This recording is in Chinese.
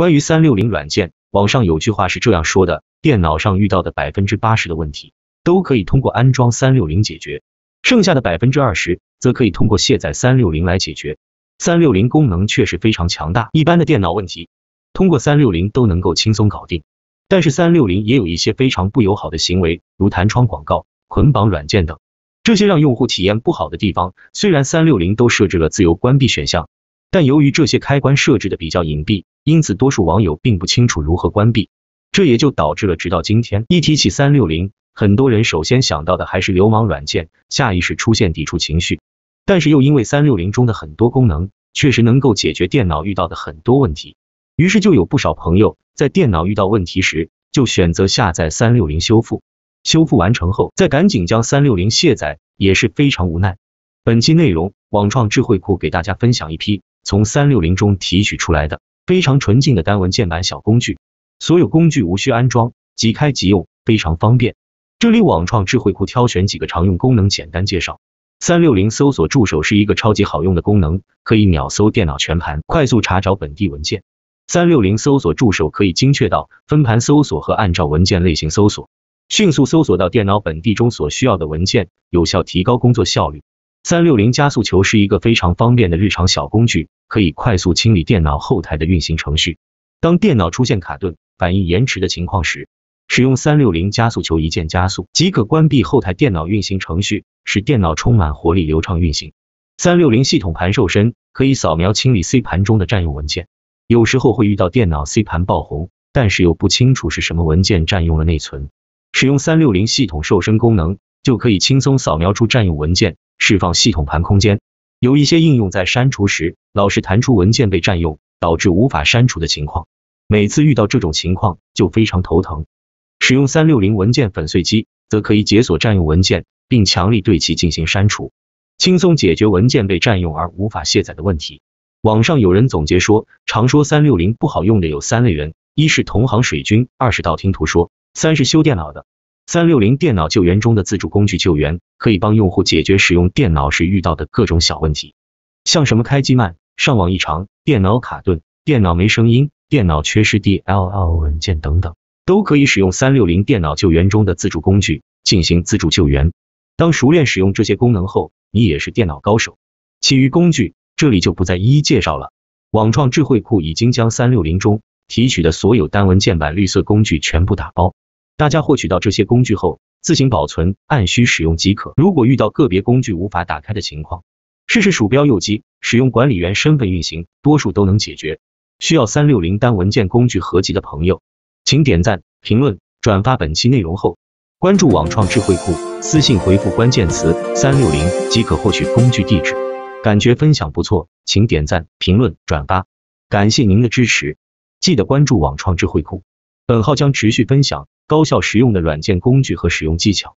关于三六零软件，网上有句话是这样说的：电脑上遇到的百分之八十的问题，都可以通过安装三六零解决，剩下的百分之二十，则可以通过卸载三六零来解决。三六零功能确实非常强大，一般的电脑问题，通过三六零都能够轻松搞定。但是三六零也有一些非常不友好的行为，如弹窗广告、捆绑软件等，这些让用户体验不好的地方。虽然三六零都设置了自由关闭选项，但由于这些开关设置的比较隐蔽，因此多数网友并不清楚如何关闭，这也就导致了直到今天，一提起三六零，很多人首先想到的还是流氓软件，下意识出现抵触情绪。但是又因为三六零中的很多功能确实能够解决电脑遇到的很多问题，于是就有不少朋友在电脑遇到问题时，就选择下载三六零修复，修复完成后再赶紧将三六零卸载，也是非常无奈。本期内容，网创智慧库给大家分享一批从三六零中提取出来的非常纯净的单文件版小工具，所有工具无需安装，即开即用，非常方便。这里网创智慧库挑选几个常用功能，简单介绍。三六零搜索助手是一个超级好用的功能，可以秒搜电脑全盘，快速查找本地文件。三六零搜索助手可以精确到分盘搜索和按照文件类型搜索，迅速搜索到电脑本地中所需要的文件，有效提高工作效率。三六零加速球是一个非常方便的日常小工具，可以快速清理电脑后台的运行程序。当电脑出现卡顿、反应延迟的情况时，使用三六零加速球一键加速，即可关闭后台电脑运行程序，使电脑充满活力、流畅运行。三六零系统盘瘦身可以扫描清理 C 盘中的占用文件，有时候会遇到电脑 C 盘爆红，但是又不清楚是什么文件占用了内存，使用三六零系统瘦身功能，就可以轻松扫描出占用文件，释放系统盘空间。有一些应用在删除时，老是弹出文件被占用，导致无法删除的情况，每次遇到这种情况就非常头疼。使用三六零文件粉碎机，则可以解锁占用文件，并强力对其进行删除，轻松解决文件被占用而无法卸载的问题。网上有人总结说，常说三六零不好用的有三类人：一是同行水军，二是道听途说，三是修电脑的。三六零电脑救援中的自助工具救援，可以帮用户解决使用电脑时遇到的各种小问题，像什么开机慢、上网异常、电脑卡顿、电脑没声音、电脑缺失 DLL 文件等等。都可以使用三六零电脑救援中的自助工具进行自助救援。当熟练使用这些功能后，你也是电脑高手。其余工具这里就不再一一介绍了。网创智慧库已经将三六零中提取的所有单文件版绿色工具全部打包，大家获取到这些工具后自行保存，按需使用即可。如果遇到个别工具无法打开的情况，试试鼠标右击，使用管理员身份运行，多数都能解决。需要三六零单文件工具合集的朋友。请点赞、评论、转发本期内容后，关注网创智慧库，私信回复关键词三六零即可获取工具地址。感觉分享不错，请点赞、评论、转发，感谢您的支持。记得关注网创智慧库，本号将持续分享高效实用的软件工具和使用技巧。